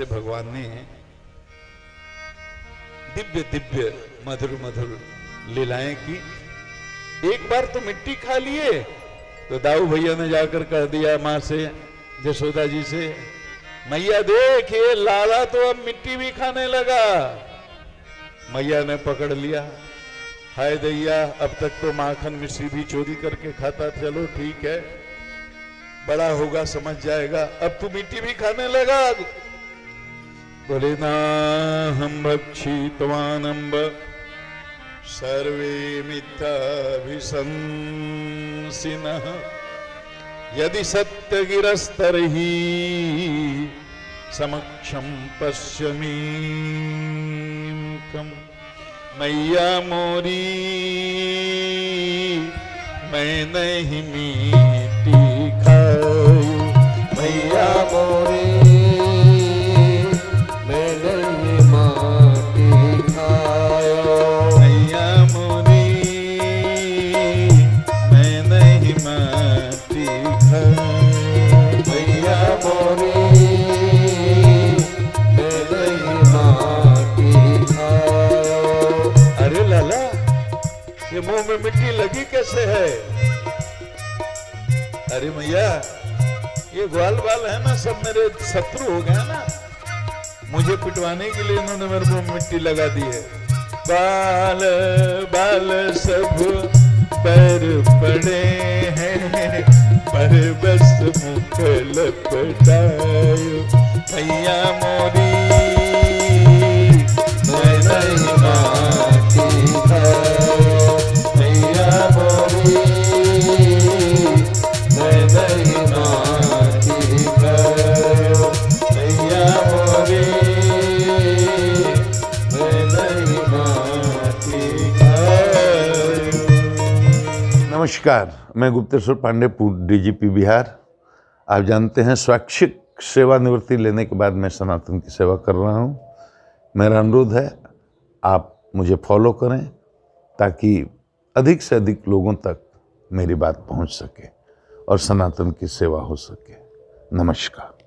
से भगवान ने दिव्य दिव्य मधुर मधुर लीलाएँ की। एक बार तो मिट्टी खा लिए तो दाऊ भैया ने जाकर कह दिया माँ से जसोदा जी से, मैया देख, ये लाला तो अब मिट्टी भी खाने लगा। मैया ने पकड़ लिया। हाय दैया, अब तक तो माखन मिश्री भी चोरी करके खाता, चलो ठीक है, बड़ा होगा, समझ जाएगा, अब तू मिट्टी भी खाने लगा। ना हम सर्वे मिथ्याभिशंसिनः यदि सत्य गिरस्तर ही समक्षम पश्यमी मैया मोरी मैं नहीं मीठी मुँह में मिट्टी लगी कैसे है? अरे मैया, ये ग्वाल बाल है ना, सब मेरे शत्रु हो गए ना। मुझे पिटवाने के लिए इन्होंने मेरे मुँह में मिट्टी लगा दी है। बाल बाल सब पर पड़े हैं, पर बस मुख लपटायो मैया मोरी नमस्कार, मैं गुप्तेश्वर पांडे डीजीपी बिहार। आप जानते हैं, स्वैच्छिक सेवानिवृत्ति लेने के बाद मैं सनातन की सेवा कर रहा हूँ। मेरा अनुरोध है, आप मुझे फॉलो करें, ताकि अधिक से अधिक लोगों तक मेरी बात पहुँच सके और सनातन की सेवा हो सके। नमस्कार।